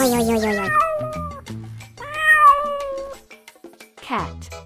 Oi, oi, oi, oi, oi. cat